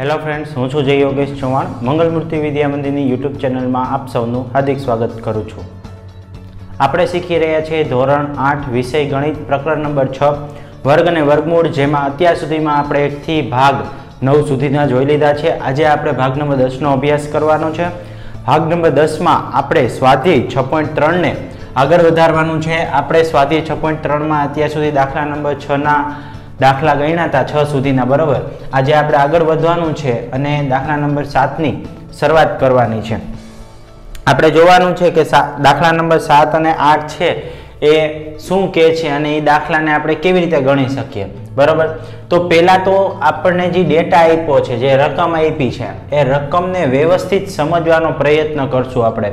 Hello friends હું છું જય યોગેશ ચૌહાણ. મંગલમૂર્તિ વિદ્યા મંદિરની યુટ્યુબ ચેનલમાં આપ સૌનું હાર્દિક સ્વાગત કરું છું. આપણે શીખી રહ્યા છીએ ધોરણ આઠ, વિષય ગણિત, પ્રકરણ નંબર છ, વર્ગ અને વર્ગમૂળ, જેમાં અત્યાર સુધીમાં આપણે એકથી ભાગ નવ સુધીના જોઈ લીધા છે. આજે આપણે ભાગ નંબર દસનો અભ્યાસ કરવાનો છે. ભાગ નંબર દસમાં આપણે સ્વાધ્યાય છ પોઈન્ટ ત્રણને આગળ વધારવાનું છે. આપણે સ્વાધ્યાય છ પોઈન્ટ ત્રણમાં અત્યાર સુધી દાખલા નંબર છના દાખલા ગણ્યા હતા છ સુધીના, બરાબર? આજે આપણે આગળ વધવાનું છે અને દાખલા નંબર સાતની શરૂઆત કરવાની છે. આપણે જોવાનું છે કે દાખલા નંબર સાત અને આઠ છે એ શું કહે છે અને એ દાખલાને આપણે કેવી રીતે ગણી શકીએ? બરાબર? તો પહેલાં તો આપણને જે ડેટા આપ્યો છે, જે રકમ આપી છે, એ રકમને વ્યવસ્થિત સમજવાનો પ્રયત્ન કરશું આપણે.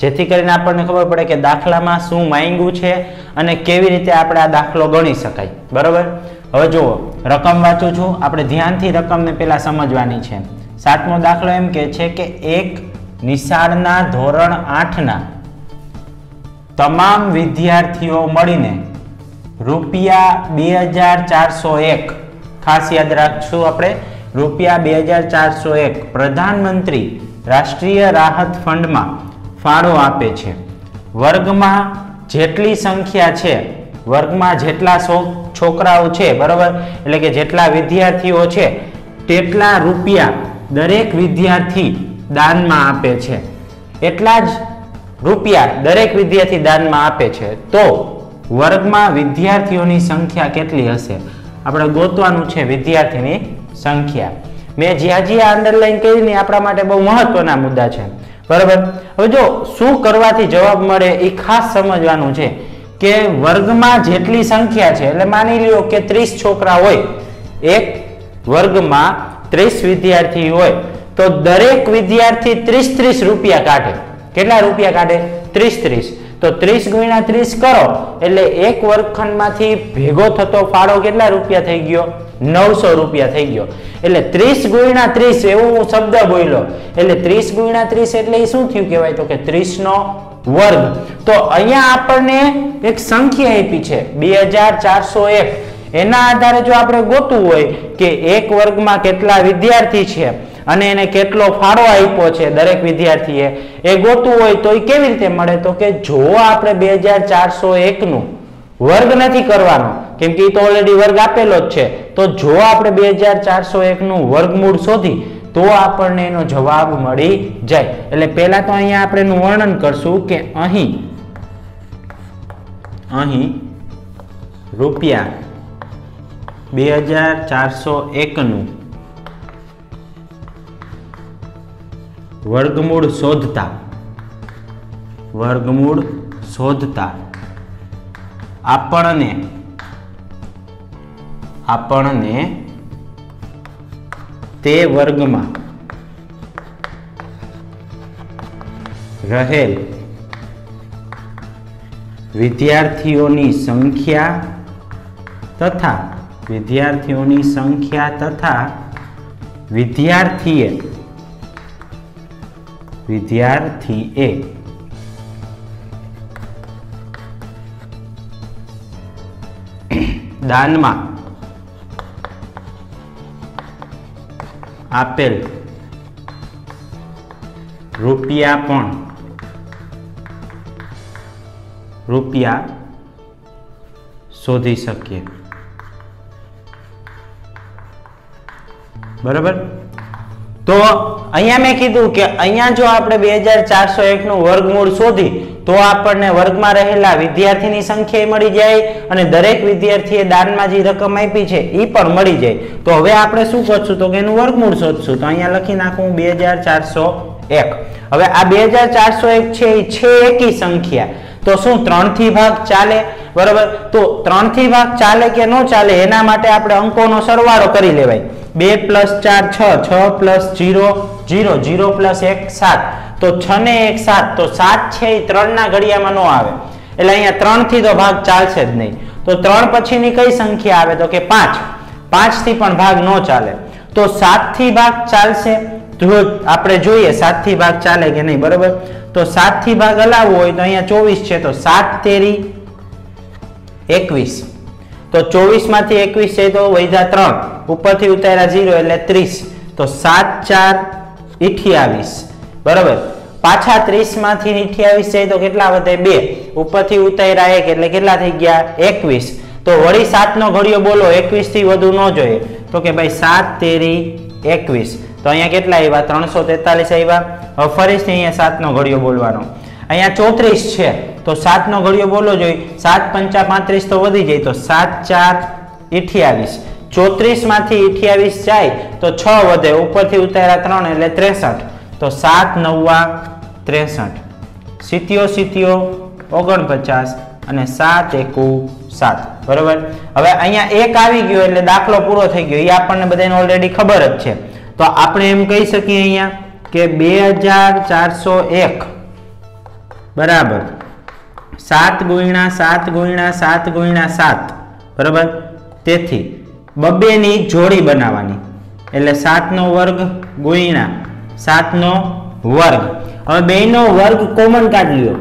જેથી કરીને આપણને ખબર પડે કે દાખલામાં શું માંગ્યું છે અને કેવી રીતે આપણે આ દાખલો ગણી શકાય. બરોબર? હવે જુઓ, રકમ વાંચું છું. આપણે ધ્યાનથી રકમને પહેલાં સમજવાની છે. સાતમો દાખલો એમ કે છે કે એક નિશાળના ધોરણ આઠના તમામ વિદ્યાર્થીઓ મળીને રૂપિયા બે હજાર ચારસો એક, ખાસ યાદ રાખશું આપણે, રૂપિયા બે હજાર ચારસો એક પ્રધાનમંત્રી રાષ્ટ્રીય રાહત ફંડમાં ફાળો આપે છે. વર્ગમાં જેટલી સંખ્યા છે વર્ગમાં જેટલા છોકરાઓ છે, બરાબર? એટલે કે જેટલા વિદ્યાર્થીઓ છે, તેટલા રૂપિયા દરેક વિદ્યાર્થી દાનમાં આપે છે. એટલા જ રૂપિયા દરેક વિદ્યાર્થી દાનમાં આપે છે. તો વર્ગમાં વિદ્યાર્થીઓની સંખ્યા કેટલી હશે? આપણે ગોતવાનું છે વિદ્યાર્થીની સંખ્યા. મેં જ્યાં જ્યાં અંડરલાઈન કરીને આપણા માટે બહુ મહત્વના મુદ્દા છે. બરાબર? હવે જો શું કરવાથી જવાબ મળે એ ખાસ સમજવાનું છે. કે વર્ગમાં જેટલી સંખ્યા છે, એટલે માની લ્યો કે ત્રીસ છોકરા હોય, એક વર્ગમાં ત્રીસ વિદ્યાર્થી હોય, તો દરેક વિદ્યાર્થી ત્રીસ ત્રીસ રૂપિયા કાઢે. કેટલા રૂપિયા કાઢે? ત્રીસ ત્રીસ. તો ત્રીસ ગુણ્યા ત્રીસ કરો, એટલે એક વર્ગખંડમાંથી ભેગો થતો ફાળો કેટલા રૂપિયા થઈ ગયો? નવસો રૂપિયા થઈ ગયો. એટલે ત્રીસ ગુણ્યા ત્રીસ, એવો હું શબ્દ બોલ્યો. એટલે ત્રીસ ગુણ્યા ત્રીસ એટલે શું થયું કહેવાય? તો કે ત્રીસ નો વર્ગ. તો અહીંયા આપણને એક સંખ્યા આપી છે, બે એના આધારે જો આપણે ગોતવું હોય કે એક વર્ગમાં કેટલા વિદ્યાર્થી છે અને એને કેટલો ફાળો આપ્યો છે દરેક વિદ્યાર્થીએ, એ ગોતવું હોય તો એ કેવી રીતે મળે? તો કે જો આપણે બે હજાર ચારસો એકનું વર્ગ નથી કરવાનો, કેમ કે એ તો ઓલરેડી વર્ગ આપેલો જ છે, તો જો આપણે બે હજાર ચારસો એકનું વર્ગમૂળ શોધી તો આપણને એનો જવાબ મળી જાય. એટલે પહેલા તો અહીંયા આપણે એનું વર્ણન કરશું કે અહીં અહીં રૂપિયા બે હજાર ચારસો એકનું વર્ગમૂળ શોધતા વર્ગમૂળ શોધતા આપણને આપણને તે વર્ગમાં રહેલ વિદ્યાર્થીઓની સંખ્યા તથા વિદ્યાર્થીઓની સંખ્યા તથા વિદ્યાર્થીએ વિદ્યાર્થીએ દાનમાં આપેલ. રૂપિયા પણ. રૂપિયા શોધી શકીએ. બરાબર? તો અહીંયા મેં કીધું કે અહીંયા જો આપણે બે હજાર ચારસો એકનું વર્ગમૂળ શોધી તો આપણને વર્ગમાં રહેલા વિદ્યાર્થીની સંખ્યા મળી જાય અને દરેક વિદ્યાર્થીએ દાનમાં જે રકમ આપી છે એ પણ મળી જાય. તો હવે આપણે શું કરશું? તો કે એનું વર્ગમૂળ શોધશું. તો અહીંયા લખી નાખું બે હવે આ બે છે એ છે એકી સંખ્યા. તો શું ત્રણથી ભાગ ચાલે? બરાબર? તો ત્રણથી ભાગ ચાલે કે ન ચાલે, એના માટે આપણે અંકોનો સરવાળો કરી લેવાય. બે પ્લસ ચાર છ છ plus zero zero zero plus એક, સાત. તો છ ને એક, સાત. તો સાત છે એ ત્રણના ઘડિયામાં ન આવે. એટલે અહીંયા ત્રણથી તો ભાગ ચાલશે જ નહીં. તો ત્રણ પછીની કઈ સંખ્યા આવે? તો કે પાંચ. પાંચથી પણ ભાગ ન ચાલે. તો સાતથી ભાગ ચાલશે. જો આપણે જોઈએ સાતથી ભાગ ચાલે કે નહીં, બરોબર? તો સાતથી ભાગ હલાવવો હોય તો અહીંયા ચોવીસ છે. તો સાત તેરી એકવીસ. તો ચોવીસમાંથી એકવીસ છે તો વૈધા ત્રણ. ઉપરથી ઉતાર્યા ઝીરો એટલે ત્રીસ. તો સાત, ચાર અઠ્યાવીસ બરાબર? પાછા ત્રીસમાંથી અઠ્યાવીસ છે તો કેટલા વધે? બે. ઉપરથી ઉતાર્યા એક એટલે કેટલા થઈ ગયા? એકવીસ. તો વળી સાત નો ઘડિયો બોલો એકવીસથી વધુ ન જોઈએ. તો કે ભાઈ સાત તેરી એકવીસ. તો અહીંયા કેટલા આવ્યા? ત્રણસો તેતાલીસ આવ્યા. હવે ફરીથી અહીંયા સાત નો ઘડિયો બોલવાનો. અહીંયા ચોત્રીસ છે. તો સાત નો ઘડિયો બોલો જોઈએ સાત પંચા પાંત્રીસ તો વધી જાય. તો સાત ચાર અઠ્યાવીસ ચોત્રીસમાંથી અઠ્યાવીસ જાય તો છ વધે. ઉપરથી ઉતાર્યા ત્રણ એટલે ત્રેસઠ. તો સાત નવ્વા ત્રેસઠ. સિત્યો સિત્યો ઓગણપચાસ અને સાત એકુ સાત. બરોબર? હવે અહીંયા એક આવી ગયો એટલે દાખલો પૂરો થઈ ગયો. એ આપણને બધાને ઓલરેડી ખબર જ છે. તો આપણે એમ કહી શકીએ અહીંયા કે બે હજાર ચારસો એક. બરાબર. સાત ગુણ્યા સાત ગુણ્યા સાત ગુણ્યા સાત, બરાબર? તેથી બબેની જોડી બનાવવાની. એટલે સાતનો વર્ગ ગુણ્યા સાતનો વર્ગ. હવે બેનો વર્ગ કોમન કાઢી લ્યો.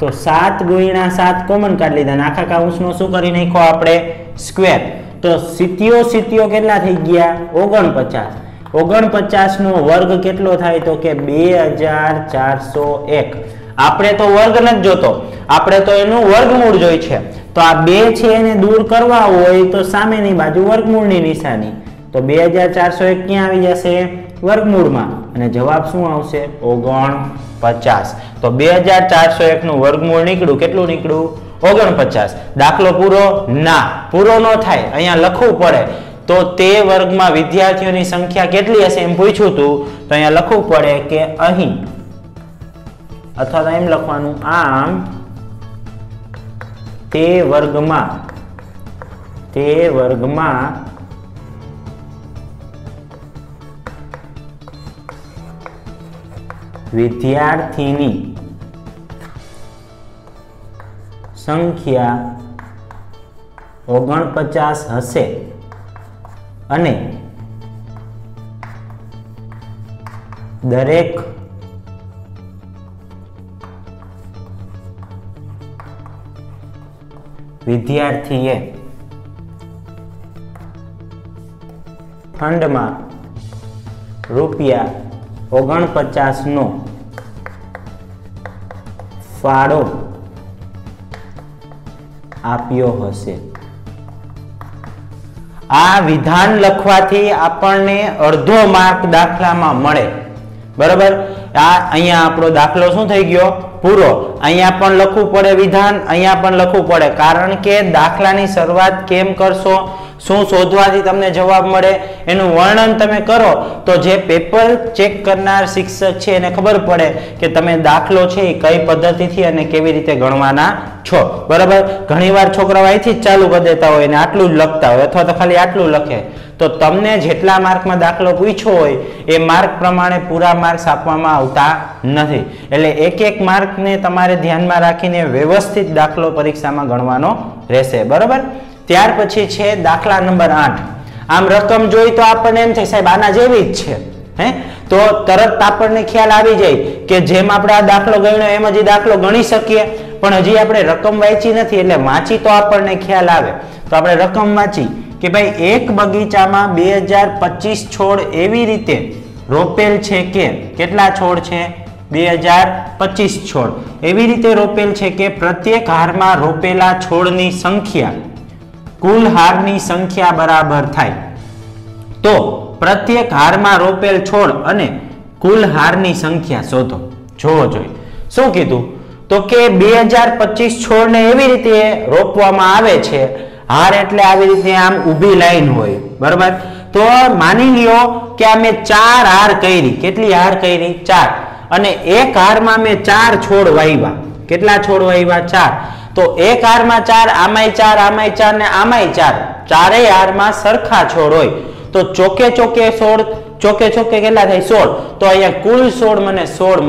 તો સાત ગુણ્યા સાત કોમન કાઢી લીધા. આખા કાઉન્સનો શું કરી નાખો આપણે? સ્ક્વેર તો સિત્યો સિત્યો કેટલા થઈ ગયા? ઓગણપચાસ. ઓગણપચાસ નો વર્ગ કેટલો થાય? તો કે બે હજાર ચારસો એક. આપણે તો વર્ગ નથી જોતો. આપણે તો એનું વર્ગમૂળ જોઈ છે. તો આ બે છે એને દૂર કરવા હોય તો સામેની બાજુ વર્ગમૂળની નિશાની. તો બે હજાર ચારસો એક ક્યાં આવી જશે? વર્ગમૂળમાં. અને જવાબ શું આવશે? ઓગણ પચાસ. તો બે હજાર ચારસો એકનું વર્ગમૂળ નીકળ્યું. કેટલું નીકળ્યું? ઓગણપચાસ દાખલો પૂરો ના. પૂરો ન થાય. અહીંયા લખવું પડે. તો તે વર્ગમાં વિદ્યાર્થીઓની સંખ્યા કેટલી હશે એમ પૂછ્યું હતું તો અહીંયા લખવું પડે કે અહીં. અથવા તો એમ લખવાનું, આમ તે વર્ગમાં તે વર્ગમાં વિદ્યાર્થીની સંખ્યા ઓગણપચાસ હશે અને દરેક વિદ્યાર્થીએ ફંડમાં રૂપિયા ઓગણપચાસનો ફાળો આપ્યો હશે. આ વિધાન લખવાથી આપણને અડધો માર્ક દાખલામાં મળે. બરાબર? આ અહીંયા આપણો દાખલો શું થઈ ગયો? પૂરો. અહીંયા પણ લખવું પડે વિધાન, અહીંયા પણ લખવું પડે. કારણ કે દાખલાની શરૂઆત કેમ કરશો? શું શોધવાથી તમને જવાબ મળે? એનું વર્ણન તમે કરો. તો જે પેપર ચેક કરનાર શિક્ષક છે એને ખબર પડે કે તમે દાખલો છે એ કઈ પદ્ધતિથી અને કેવી રીતે ગણવાના છો. બરાબર? ઘણીવાર છોકરાઓ અહીંથી જ ચાલુ કરી દેતા હોય અને આટલું જ લખતા હોય અથવા તો ખાલી આટલું લખે. તો તમને જેટલા માર્કમાં દાખલો પૂછ્યો હોય, એ માર્ક પ્રમાણે પૂરા માર્ક્સ આપવામાં આવતા નથી. એટલે એક એક માર્કને તમારે ધ્યાનમાં રાખીને વ્યવસ્થિત દાખલો પરીક્ષામાં ગણવાનો રહેશે. બરાબર? ત્યાર પછી છે દાખલા નંબર આઠ. આમ રકમ જોઈ તો આપણને એમ થાય, સાહેબ, આના જેવી જ છે. હે? તો તરત આપણને ખ્યાલ આવી જાય કે જેમ આપણે આ દાખલો ગણ્યો, એમ હજી દાખલો ગણી શકીએ. પણ હજી આપણે રકમ વાંચી નથી, એટલે વાંચી તો આપણને ખ્યાલ આવે. તો આપણે રકમ વાંચી. કે ભાઈ એક બગીચામાં બે હજાર પચીસ છોડ એવી રીતે રોપેલ છે કે કેટલા છોડ છે? બે હજાર પચીસ છોડ. એવી રીતે રોપેલ છે કે પ્રત્યેક હારમાં રોપેલા છોડની સંખ્યા, કુલ હારની સંખ્યા બરાબર થાય. તો પ્રત્યેક હારમાં રોપેલ છોડ અને કુલ હારની સંખ્યા શોધો. જોવો જોઈએ શું કીધું? તો કે બે હજાર પચીસ છોડને એવી રીતે રોપવામાં આવે છે હાર એટલે આવી રીતે આમ ઊભી લાઈન હોય, બરાબર? તો માની લ્યો કે આ મેં ચાર હાર કરી. કેટલી હાર કરી? ચાર. અને એક હારમાં મેં ચાર છોડ વાવ્યા કેટલા છોડ વાવ્યા ચાર. તો એક હારમાં ચાર, આમાંય ચાર આમાંય ચાર ને આમાંય ચાર. ચારેય હારમાં સરખા છોડ હોય. તો ચોકે ચોકે સોળ, ચોકે ચોકે કેટલા થાય? સોળ. તો અહીંયા કુલ સોળ મને સોળ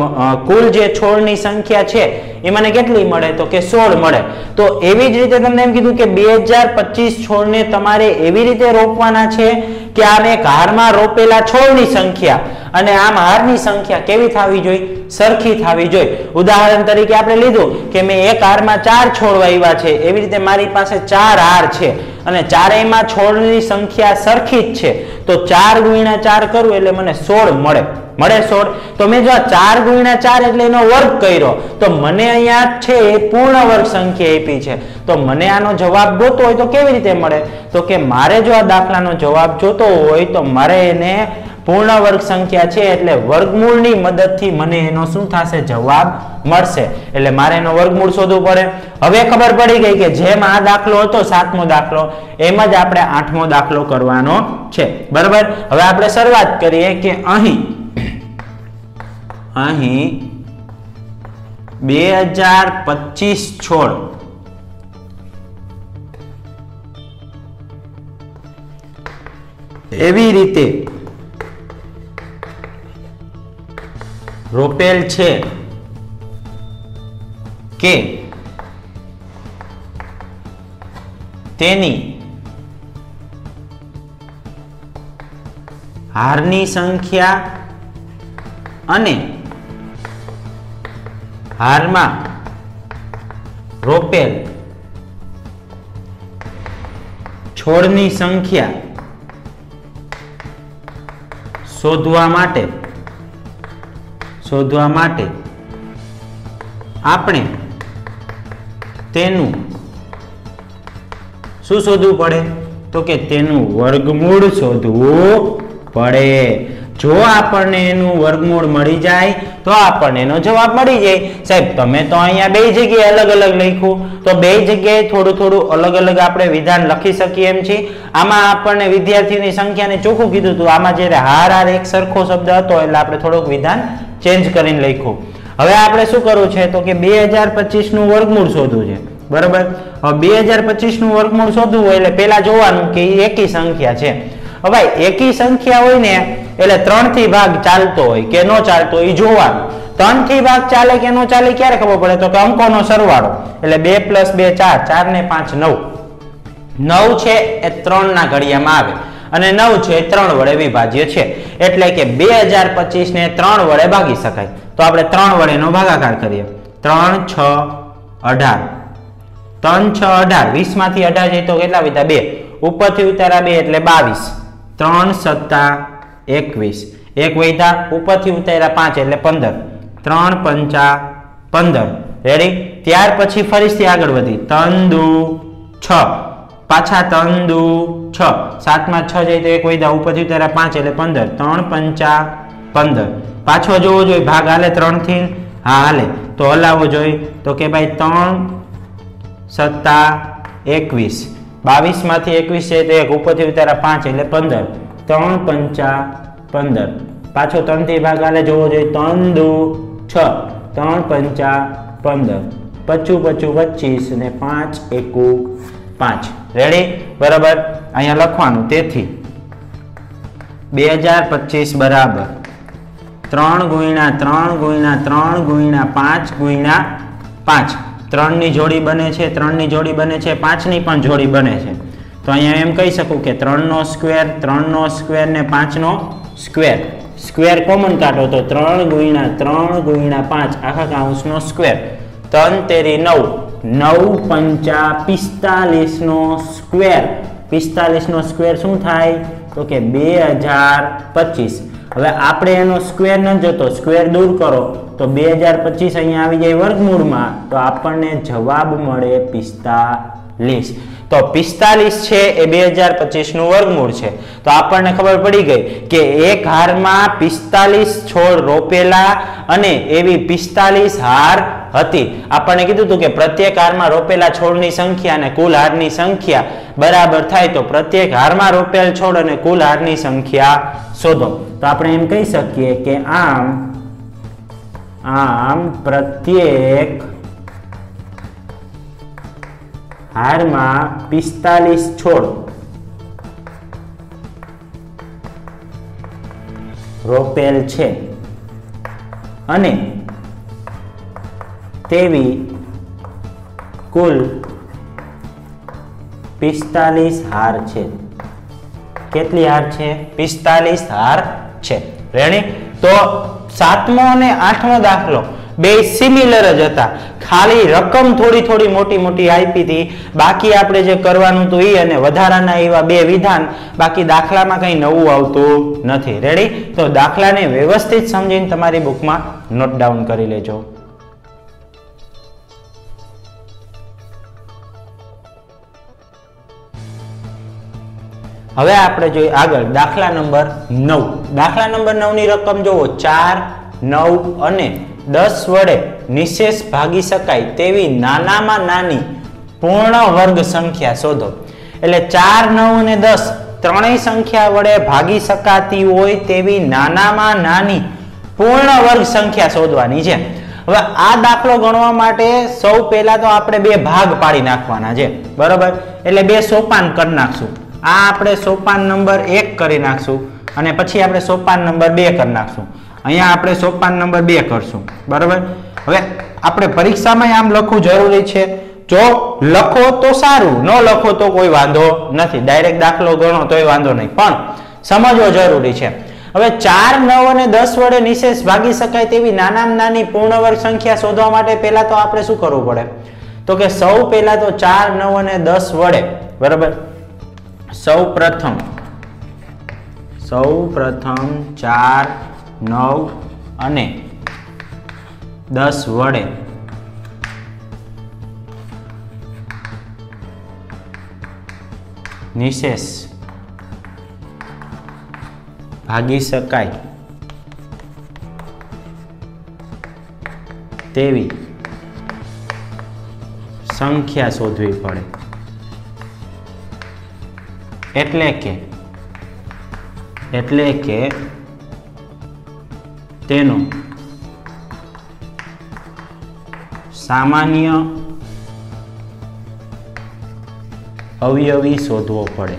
કુલ જે છોડની સંખ્યા છે, એ મને કેટલી મળે? તો કે સોળ મળે. તો એવી જ રીતે તમને એમ કીધું કે બે હજાર પચીસ છોડને તમારે એવી રીતે રોપવાના છે કે આમ એક હારમાં રોપેલા છોડની સંખ્યા અને આમ હારની સંખ્યા કેવી થવી જોઈએ? સરખી થવી જોઈએ. ઉદાહરણ તરીકે આપણે લીધું કે મેં એક હારમાં ચાર છોડ વાવ્યા છે. એવી રીતે મારી પાસે ચાર હાર છે અને ચારેયમાં છોડની સંખ્યા સરખી જ છે. તો ચાર ગુણ્યા ચાર કરું એટલે મને સોળ મળે. મળે સોળ? તો મેં જો આ ચાર ગુણ્યા ચાર એટલે એનો વર્ગ કર્યો, તો મને અહીંયા છે પૂર્ણ વર્ગ સંખ્યા આપી છે. તો મને આનો જવાબ જોતો હોય તો કેવી રીતે મળે? તો કે મારે જો આ દાખલાનો જવાબ જોતો હોય તો મારે એને પૂર્ણ વર્ગ સંખ્યા છે એટલે વર્ગમૂળની મદદથી મને એનો શું થશે? જવાબ મળશે. એટલે મારે એનો વર્ગમૂળ શોધવું પડે. હવે ખબર પડી ગઈ કે જેમ આ દાખલો હતો, સાતમો દાખલો, એમ જ આપણે આઠમો દાખલો કરવાનો છે. બરાબર? હવે આપણે શરૂઆત કરીએ કે અહીં અહીં બે હજાર પચીસ છોડ. એવી રીતે રોપેલ છે કે તેની હારની સંખ્યા અને હારમાં રોપેલ છોડની સંખ્યા શોધવા માટે શોધવા માટે આપણે તેનું શું શોધવું પડે? તો કે તેનું વર્ગમૂળ શોધવું પડે. જો આપણને એનું વર્ગમૂળ મળી જાય, તો આપણને એનો જવાબ મળી જાય. સાહેબ, તમે તો અહીંયા બે જગ્યાએ અલગ અલગ લખ્યું તો બે જગ્યાએ થોડું થોડું અલગ અલગ આપણે વિધાન લખી શકીએ એમ છીએ આમાં આપણને વિદ્યાર્થીની સંખ્યાને ચોખ્ખું કીધું હતું. આમાં જ્યારે હાર હાર એક સરખો શબ્દ હતો, એટલે આપણે થોડુંક વિધાન ચેન્જ કરીને લખ્યું. હવે આપણે શું કરવું છે? તો કે બે હજારનું વર્ગમૂળ શોધવું છે. બરાબર? હવે બે હજારનું વર્ગમૂળ શોધવું હોય એટલે પેલા જોવાનું કે એ એકી સંખ્યા છે. હવે એકી સંખ્યા હોય ને, એટલે ત્રણથી ભાગ ચાલતો હોય, કે ન ચાલતો હોય જોવાનું. ત્રણથી ભાગ ચાલે કે ન ચાલે, ક્યારે ખબર પડે? તો કે અંકોનો સરવાળો. એટલે બે પ્લસ બે ચાર ચાર ને પાંચ નવ. નવ છે એ ત્રણ ના ઘડિયામાં આવે. અને નવ છે ત્રણ વડે વિભાજ્ય છે. એટલે કે બે હજાર પચીસ ને ત્રણ વડે ભાગી શકાય. તો આપણે ત્રણ વડે નો ભાગાકાર કરીએ. ત્રણ, છ, અઢાર. ત્રણ, છ, અઢાર. વીસમાંથી અઢાર જાય તો કેટલા વિધા? બે. ઉપરથી ઉતારા બે એટલે બાવીસ. ત્રણ સત્તા એકવીસ. એક વૈધા ઉપરથી ઉતાર્યા પાંચ એટલે પંદર. ત્રણ પંચા પંદર. રેડી ત્યાર પછી ફરીથી આગળ વધી. તંદુ છ. પાછા તંદુ છ. સાતમાં છ જાય તો એક વૈધા ઉપરથી ઉતાર્યા પાંચ એટલે પંદર. ત્રણ પંચા પંદર. પાછો જોવો જોઈએ, ભાગ હાલે ત્રણથી હા, હાલે. તો હલાવવો જોઈએ. તો કે ભાઈ ત્રણ સત્તા એકવીસ. બાવીસમાંથી એકવીસ છે તો એક, ઉપરથી ઉતારા પાંચ, એટલે પંદર. ત્રણ પંચા પંદર. પાછો ત્રણથી ભાગ જોવો જોઈએ, ત્રણ દુ છ. ત્રણ પંચા પંદર. પચું પચું પચીસ ને પાંચ એકુ પાંચ. રેડી બરાબર? અહીંયા લખવાનું. તેથી બે હજાર પચીસ બરાબર. ત્રણ ગુણ્યા ત્રણ ગુણ્યા ત્રણ ગુણ્યા પાંચ ગુણ્યા પાંચ. ત્રણની જોડી બને છે, ત્રણની જોડી બને છે, પાંચની પણ જોડી બને છે. તો અહીંયા એમ કહી શકું કે ત્રણનો સ્ક્વેર ત્રણનો સ્ક્વેર ને પાંચનો સ્ક્વેર. સ્ક્વેર કોમન કાઢો તો ત્રણ ગુણ્યા ત્રણ ગુણ્યા પાંચ, આખા કાઉન્સનો સ્ક્વેર. ત્રણ તેરી નવ. નવ પંચા પિસ્તાલીસનો સ્ક્વેર. પિસ્તાલીસનો સ્ક્વેર શું થાય? તો કે બે હજાર પચીસ. હવે આપણે એનો સ્ક્વેર ન જોતો સ્ક્વેર દૂર કરો, તો બે હજાર પચીસ અહીંયા આવી જાય વર્ગમૂળમાં, તો આપણને જવાબ મળે પિસ્તાલીસ. તો પિસ્તાલીસ છે એ બે હજાર પચીસનું વર્ગમૂળ છે. તો આપણને ખબર પડી ગઈ કે એક હારમાં પિસ્તાલીસ છોડ રોપેલા અને એવી પિસ્તાલીસ હાર હતી. આપણને કીધું હતું કે પ્રત્યેક હારમાં રોપેલા છોડની સંખ્યા અને કુલ હારની સંખ્યા બરાબર થાય તો પ્રત્યેક હારમાં રોપેલ છોડ અને કુલ હારની સંખ્યા શોધો. તો આપણે એમ કહી શકીએ કે આમ આમ પ્રત્યેક હારમાં પિસ્તાલીસ છોડ રોપેલ છે. અને તેવી કુલ પિસ્તાલીસ હાર છે. કેટલી હાર છે? પિસ્તાલીસ હાર છે. રેણી તો સાતમો અને આઠમો દાખલો બે સિમિલર જ હતા. ખાલી રકમ થોડી થોડી મોટી મોટી આપી હતી. બાકી આપણે જે કરવાનું હતું એ અને વધારાના એવા બે વિધાન બાકી દાખલામાં કંઈ નવું આવતું નથી. રેડી તો દાખલાને વ્યવસ્થિત સમજીને તમારી બુકમાં નોટ ડાઉન કરી લેજો. હવે આપણે જોઈએ આગળ, દાખલા નંબર નવ. દાખલા નંબર નવની રકમ જોવો, ચાર, નવ અને દસ વડે નિશેષ ભાગી શકાય તેવી નાનામાં નાની પૂર્ણ વર્ગ સંખ્યા શોધો. એટલે ચાર, નવ અને દસ ત્રણેય સંખ્યા વડે ભાગી શકાતી હોય તેવી નાનામાં નાની પૂર્ણ વર્ગ સંખ્યા શોધવાની છે. હવે આ દાખલો ગણવા માટે સૌ પહેલા તો આપણે બે ભાગ પાડી નાખવાના છે. બરોબર? એટલે બે સોપાન કરી નાખશું. આ આપણે સોપાન નંબર એક કરી નાખશું અને પછી આપણે સોપાન નંબર બે કરી નાખશું. અહીંયા આપણે સોપાન નંબર બે કરશું. બરાબર? હવે આપણે પરીક્ષામાં આમ લખવું જરૂરી છે. જો લખો તો સારું, ન લખો તો કોઈ વાંધો નથી. ડાયરેક્ટ દાખલો ગણો તોય વાંધો નહીં. પણ સમજવો જરૂરી છે. હવે ચાર, નવ અને દસ વડે નિશેષ ભાગી શકાય તેવી નાનામાં નાની પૂર્ણ વર્ગ સંખ્યા શોધવા માટે પહેલા તો આપણે શું કરવું પડે? તો કે સૌ પહેલા તો ચાર, નવ અને દસ વડે. બરાબર? સૌ પ્રથમ સૌ પ્રથમ ચાર, નવ અને દસ વડે નિશેષ ભાગી શકાય તેવી સંખ્યા શોધવી પડે. એટલે કે એટલે કે તેનો સામાન્ય અવયવી શોધવો પડે.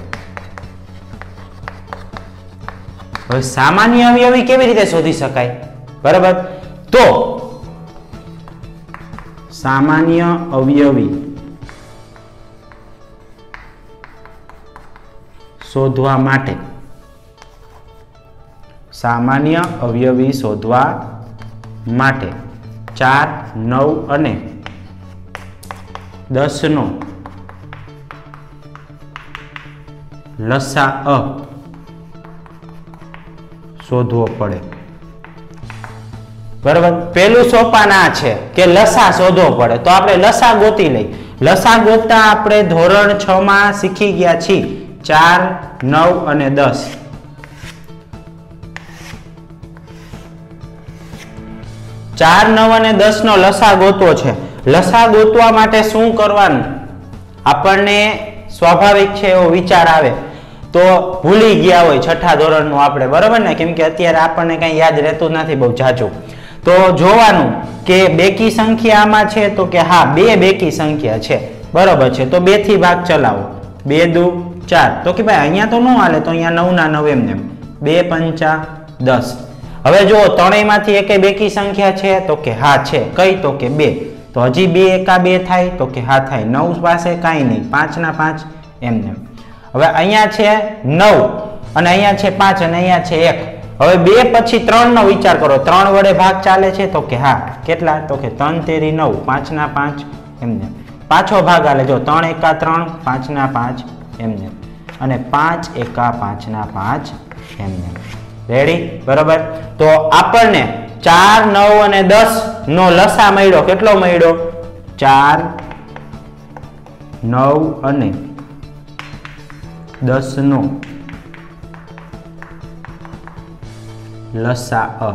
હવે સામાન્ય અવયવી કેવી રીતે શોધી શકાય? બરાબર? તો, સામાન્ય અવયવી શોધવા માટે. સામાન્ય અવયવી શોધવા માટે ચાર, નવ અને દસનો લસા અ શોધવો પડે. બરાબર? પેલું સોપાન આ છે કે લસા શોધવો પડે. તો આપણે લસા ગોતી લઈ લસા ગોતતા આપણે ધોરણ છ માં શીખી ગયા છીએ. ચાર, નવ અને દસ. ચાર, નવ અને દસ નો લસા ગોતવો છે. લસા ગોતવા માટે શું કરવાનું? આપણને સ્વાભાવિક છે એવો વિચાર આવે. તો ભૂલી ગયા હોય છઠ્ઠા ધોરણનું આપણે, બરાબર ને? કેમ કે અત્યારે આપણને કઈ યાદ રહેતું નથી બહુ જાજુ. તો જોવાનું કે બેકી સંખ્યા આમાં છે તો કે હા, બે બેકી સંખ્યા છે. બરાબર છે. તો બેથી ભાગ ચલાવો. બે દુ ચાર. તો કે ભાઈ, અહીંયા તો ન હાલે, તો અહીંયા નવ ના નવ એમને. બે પંચા દસ. હવે જો ત્રણેયમાંથી એકે બેકી સંખ્યા છે, તો કે હા છે. કઈ? તો કે બે. તો હજી બે એકા બે થાય, તો કે હા થાય. નવ પાસે કાંઈ નહીં. પાંચ ના પાંચ એમને. હવે અહીંયા છે નવ, અને અહીંયા છે પાંચ, અને અહીંયા છે એક. હવે બે પછી ત્રણ નો વિચાર કરો. ત્રણ વડે ભાગ ચાલે છે, તો કે હા. કેટલા? તો કે ત્રણ તેરી નવ. પાંચ ના પાંચ એમને. પાછો ભાગ આલે જો, ત્રણ એકા ત્રણ, પાંચ ના પાંચ એમને. અને પાંચ એકા પાંચના પાંચ એમને. રેડી બરોબર? તો આપણને ચાર, નવ અને દસ નો લસા મળ્યો. કેટલો મળ્યો? ચાર, નવ અને દસ નો લસા અ.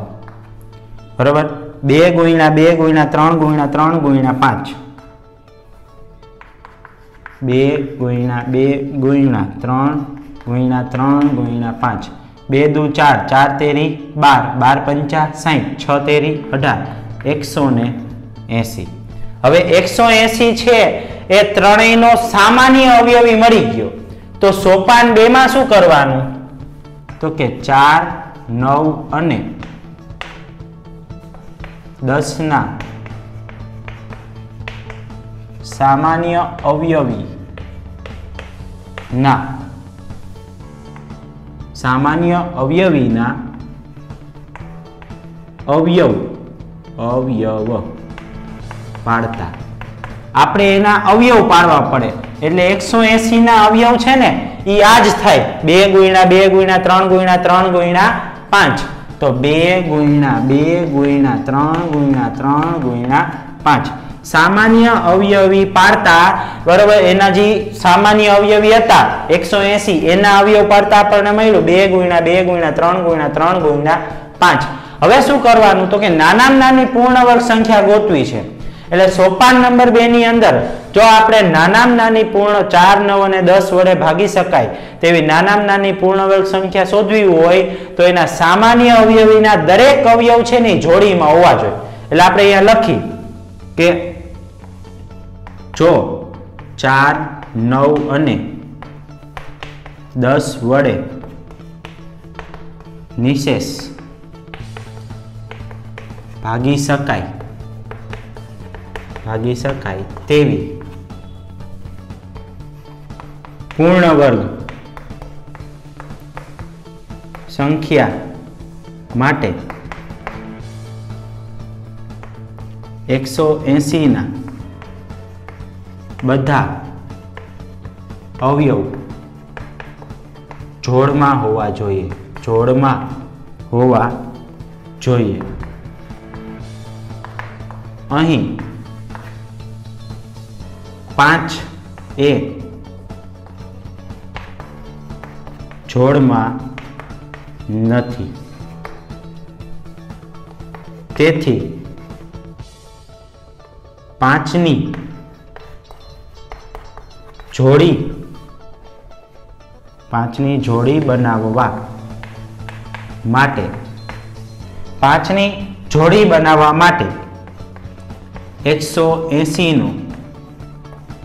બરોબર? બે ગુણ્યા બે ગુણ્યા ત્રણ ગુણ્યા ત્રણ ગુણ્યા પાંચ. બે ગુણ્યા બે ગુણ્યા ત્રણ ગુણ્યા ત્રણ ગુણ્યા પાંચ. બે દુ ચાર ચાર તેરી બાર બાર પંચા સાઠ છ તેરી અઢાર, એકસો ને એસી. હવે એકસો એસી છે, એ ત્રણેયનો સામાન્ય અવયવી મળી ગયો. તો સોપાન બેમાં શું કરવાનું? તો કે ચાર, નવ અને દસ ના સામાન્ય અવયવી. ના. સામાન્ય અવયવીના અવયવ અવયવ પાડતા. આપણે એના અવયવ પાડવા પડે. એટલે એકસો ના અવયવ છે ને એ આ જ થાય. બે ગુણ્યા બે ગુણ્યા ત્રણ ગુણ્યા ત્રણ ગુણ્યા પાંચ. તો બે ગુણ્યા બે ગુણ્યા ત્રણ ગુણ્યા ત્રણ ગુણ્યા પાંચ. સામાન્ય અવયવી પાડતા, બરોબર, એના જે સામાન્ય અવયવી હતા, એકસો એસી, એના અવયવ પાડતા આપણને મળ્યું બે ગુણ્યા બે ગુણ્યા ત્રણ ગુણ્યા ત્રણ ગુણ્યા પાંચ. હવે શું કરવાનું? તો કે નાનામાં નાની પૂર્ણ વર્ગ સંખ્યા ગોતવી છે. એટલે સોપાન નંબર બે ની અંદર, જો આપણે નાનામાં નાની પૂર્ણ ચાર, નવ અને દસ વડે ભાગી શકાય, તેવી નાનામાં નાની પૂર્ણ વર્ગ સંખ્યા શોધવી હોય, તો એના સામાન્ય અવયવીના દરેક અવયવ છે ને જોડીમાં હોવા જોઈએ. એટલે આપણે અહીંયા લખી કે જો ચાર, નવ અને દસ વડે નિશેષ ભાગી શકાય ભાગી શકાય તેવી પૂર્ણ વર્ગ સંખ્યા માટે એકસો એંસીના બધા અવયવ જોડમાં હોવા જોઈએ. જોડમાં હોવા જોઈએ. અહીં પાંચ એ જોડમાં નથી. તેથી પાંચની જોડી. પાંચની જોડી બનાવવા માટે. પાંચની જોડી બનાવવા માટે એકસો એંસીનું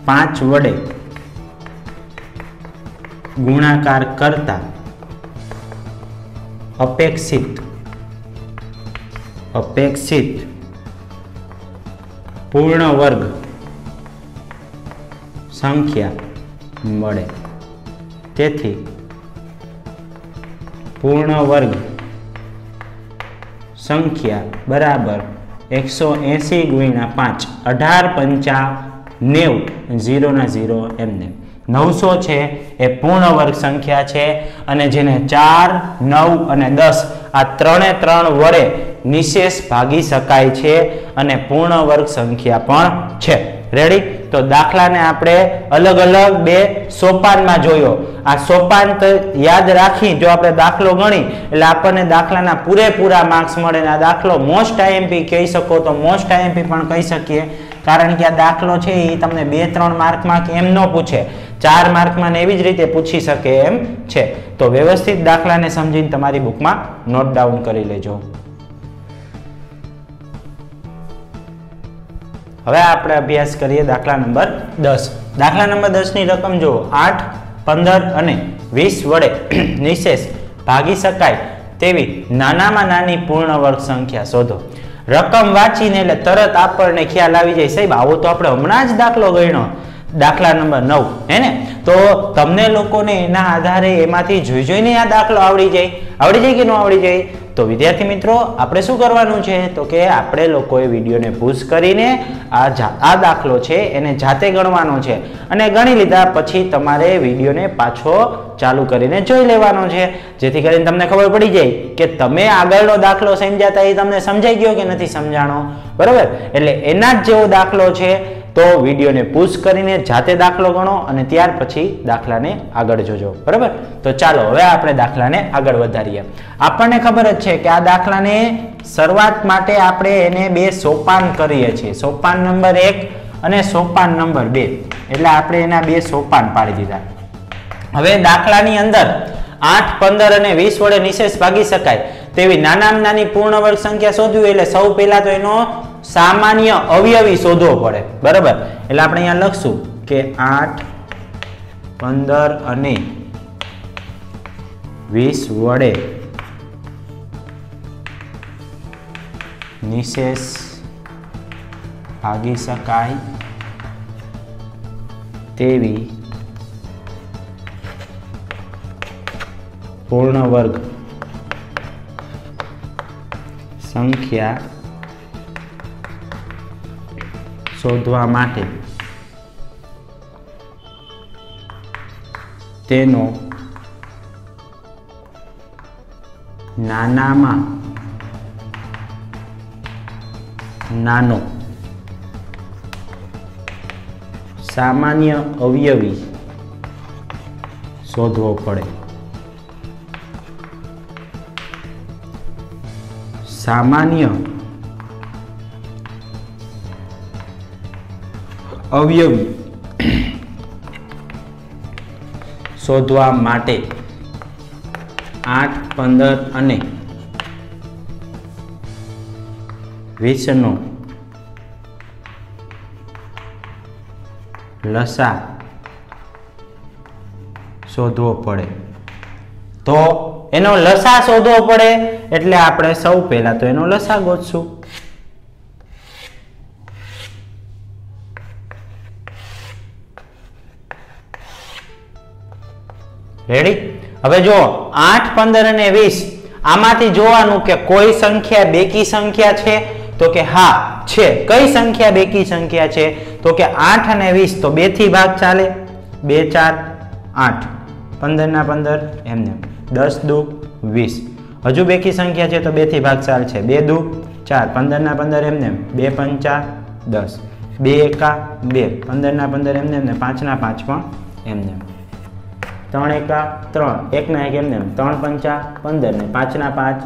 પાંચ વડે ગુણાકાર કરતા અપેક્ષિત અપેક્ષિત પૂર્ણ વર્ગ સંખ્યા મળે. તેથી પૂર્ણ વર્ગ સંખ્યા બરાબર એકસો એંસી ગુણ્યા પાંચ. અઢાર પંચા નેવું. ઝીરોના ઝીરો એમને. નવસો છે એ પૂર્ણ વર્ગ સંખ્યા છે અને જેને ચાર, નવ અને દસ આ ત્રણે ત્રણ વડે નિશેષ ભાગી શકાય છે અને પૂર્ણ વર્ગ સંખ્યા પણ છે. રેડી તો દાખલાને આપણે અલગ અલગ બે સોપાનમાં જોયો. આ સોપાન યાદ રાખી જો આપણે દાખલો ગણી, એટલે આપણને દાખલાના પૂરેપૂરા માર્ક્સ મળે આ દાખલો મોસ્ટ આઈએમપી કહી શકો તો મોસ્ટ આઈએમપી પણ કહી શકીએ. કારણ કે આ દાખલો છે એ તમને બે ત્રણ માર્કમાં એમ ન પૂછે. ચાર માર્કમાં ને એવી જ રીતે પૂછી શકે એમ છે. તો વ્યવસ્થિત દાખલાને સમજીને તમારી બુકમાં નોટ ડાઉન કરી લેજો. હવે આપણે અભ્યાસ કરીએ દાખલા નંબર દસ. દાખલા નંબર દસની રકમ જો આઠ, પંદર અને વીસ વડે નિશેષ ભાગી શકાય તેવી નાનામાં નાની પૂર્ણ વર્ગ સંખ્યા શોધો. રકમ વાંચીને એટલે તરત આપણને ખ્યાલ આવી જાય, સાહેબ, આવો તો આપણે હમણાં જ દાખલો ગણ્યો. દાખલા નંબર નવ, હે ને? તો તમને લોકોને એના આધારે એમાંથી જોઈ જોઈને આ દાખલો આવડી જાય. આવડી જાય કે ન આવડી જાય? તો વિદ્યાર્થી મિત્રો, આપણે શું કરવાનું છે? તો કે આપણે લોકોએ વિડીયોને પુશ કરીને આ આ દાખલો છે, એને જાતે ગણવાનો છે. અને ગણી લીધા પછી તમારે વિડીયોને પાછો ચાલુ કરીને જોઈ લેવાનો છે. જેથી કરીને તમને ખબર પડી જાય કે તમે આગળનો દાખલો સમજાતા એ તમને સમજાઈ ગયો કે નથી સમજાણો. બરાબર? એટલે એના જ જેવો દાખલો છે. તો વિડીયોને પુશ કરીને જાતે દાખલો ગણો અને ત્યાર પછી દાખલાને આગળ જોજો. બરાબર? તો ચાલો, હવે આપણે દાખલાને આગળ વધારીએ. આપણને ખબર જ છે કે આ દાખલાને શરૂઆત માટે આપણે એને બે સોપાન કરીએ છીએ. સોપાન નંબર એક અને સોપાન નંબર બે. એટલે આપણે એના બે સોપાન પાડી દીધા. હવે દાખલાની અંદર આઠ, પંદર અને વીસ વડે નિશેષ ભાગી શકાય. તેવી નાનામાં નાની પૂર્ણ વર્ગ સંખ્યા શોધવી એટલે સૌ પહેલા તો એનો સામાન્ય અવયવી શોધવો પડે. બરાબર? એટલે આપણે અહીંયા લખશું કે આઠ, પંદર અને વીસ વડે નિશેષ ભાગી શકાય તેવી પૂર્ણ વર્ગ સંખ્યા શોધવા માટે. તેનો નાનામાં નાનો સામાન્ય અવયવી શોધવો પડે. સામાન્ય અવયવી. શોધવા માટે આઠ, પંદર અને વીસનો લસા શોધવો પડે. તો એનો લસા શોધવો પડે એટલે આપણે સૌ પહેલા તો એનો લસા ગોતશું. રેડી હવે જો આઠ, પંદર અને વીસ. આમાંથી જોવાનું કે કોઈ સંખ્યા બેકી સંખ્યા છે? તો કે હા, છે. કઈ સંખ્યા બેકી સંખ્યા છે? તો કે આઠ અને વીસ. તો બેથી ભાગ ચાલે. બે, ચાર, આઠ. પંદર ના પંદર, એમને. દસ, દુ, વીસ. હજુ બેકી સંખ્યા છે તો બેથી ભાગ ચાલ છે. બે, દુ, ચાર. પંદર ના પંદર, એમને. બે, પંચા, દસ. બે, એકા, બે. પંદર ના પંદર, એમને એમને. પાંચ ના પાંચ પણ એમને. ત્રણ એકા ત્રણ. એકના એક એમને ત્રણ પંચા પંદર ને પાંચના પાંચ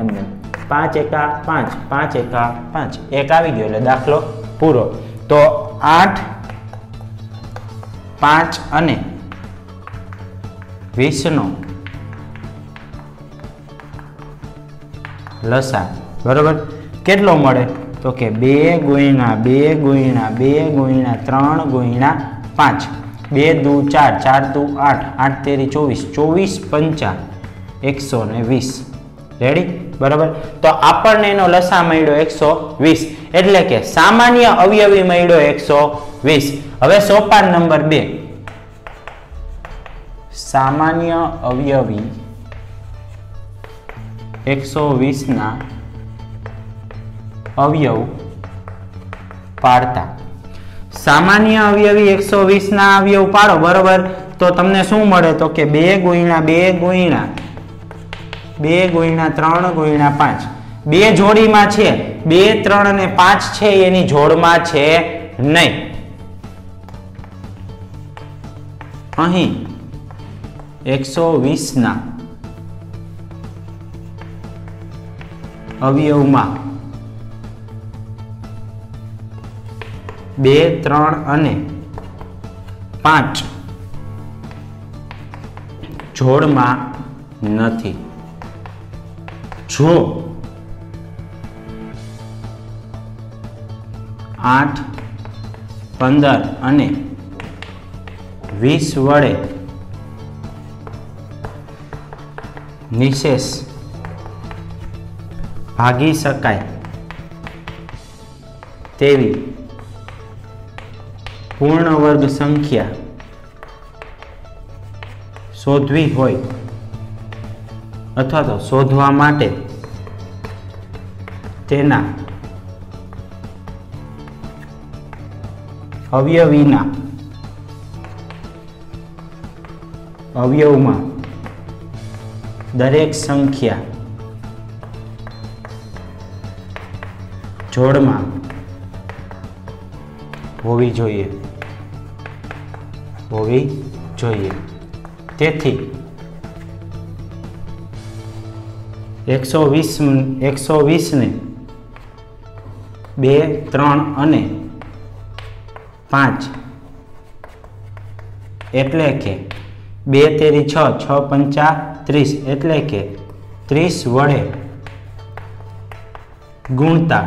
એમને પાંચ એકા પાંચ. પાંચ એકા પાંચ. એક આવી ગયો એટલે દાખલો પૂરો. તો આઠ, પાંચ અને વીસનો લસા. બરોબર? કેટલો મળે? તો કે બે ગુણ્યા બે ગુણ્યા બે ગુણ્યા ત્રણ ગુણ્યા પાંચ. બે દુ ચાર ચાર દુ આઠ આઠ તેરી ચોવીસ ચોવીસ પંચા, એકસો ને વીસ. રેડી બરાબર? તો આપણને એનો લસા મળ્યો એકસો વીસ. એટલે કે સામાન્ય અવયવી મળ્યો એકસો વીસ. હવે સોપાન નંબર બે. સામાન્ય અવયવી એકસો વીસના અવયવ પાડતા. સામાન્ય અવયવી એકસો વીસના અવયવ પાડો, બરોબર? તો તમને શું મળે? તો કે બે ગુણ્યા બે ગુણ્યા બે ગુણ્યા ત્રણ ગુણ્યા પાંચ. બે જોડીમાં છે. બે, ત્રણ અને પાંચ છે, એની જોડમાં છે નહીં. અહીં એકસો વીસના અવયવમાં બે, ત્રણ અને પાંચ. જોડમાં નથી. જો આઠ, પંદર અને વીસ વડે નિશેષ ભાગી શકાય તેવી પૂર્ણ વર્ગ સંખ્યા શોધવી હોય અથવા તો શોધવા માટે તેના અવયવીના અવયવમાં દરેક સંખ્યા જોડમાં હોવી જોઈએ. હોવી જોઈએ. તેથી એકસો વીસ એકસો વીસને બે, ત્રણ અને પાંચ. એટલે કે બે તેરી છ છ પંચા ત્રીસ. એટલે કે ત્રીસ વડે ગુણતા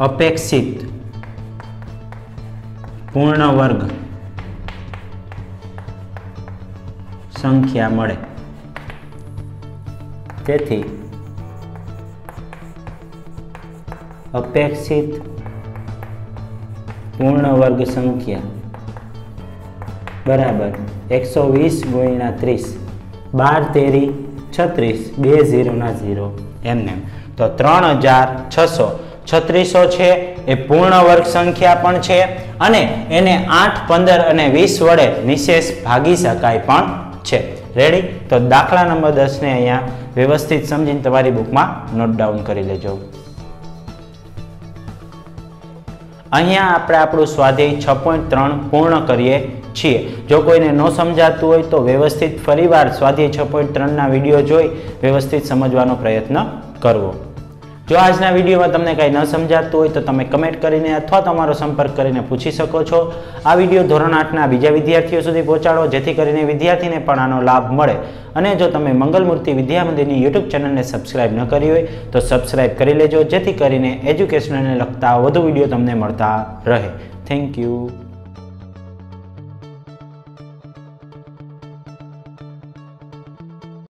અપેક્ષિત પૂર્ણ વર્ગ સંખ્યા મળે. તેથી અપેક્ષિત પૂર્ણ વર્ગ સંખ્યા બરાબર એકસો વીસ ગુણ્યા ત્રીસ, બાર તેરી, છત્રીસ, બે ઝીરોના ઝીરો એમને તો ત્રણ હજાર છસો છત્રીસો છે, એ પૂર્ણ વર્ગ સંખ્યા પણ છે અને એને આઠ, પંદર અને વીસ વડે નિશેષ ભાગી શકાય પણ છે. રેડી તો દાખલા નંબર દસને અહીંયા વ્યવસ્થિત સમજીને તમારી બુકમાં નોટ ડાઉન કરી લેજો અહીંયા આપણે આપણું સ્વાધ્યાય છ પોઈન્ટ ત્રણ પૂર્ણ કરીએ છીએ. જો કોઈને ન સમજાતું હોય તો વ્યવસ્થિત ફરીવાર સ્વાધ્યાય છ પોઈન્ટ ત્રણના વીડિયો જોઈ વ્યવસ્થિત સમજવાનો પ્રયત્ન કરવો. જો આજના વિડીયોમાં તમને કંઈ ન સમજાતું હોય તો તમે કમેન્ટ કરીને અથવા તમારો સંપર્ક કરીને પૂછી શકો છો. આ વીડિયો ધોરણ આઠના બીજા વિદ્યાર્થીઓ સુધી પહોંચાડો, જેથી કરીને વિદ્યાર્થીને પણ આનો લાભ મળે. અને જો તમે મંગલમૂર્તિ વિદ્યા મંદિરની યુટ્યુબ ચેનલને સબસ્ક્રાઇબ ન કરી હોય, તો સબસ્ક્રાઇબ કરી લેજો, જેથી કરીને એજ્યુકેશનને લગતા વધુ વીડિયો તમને મળતા રહે. Thank you.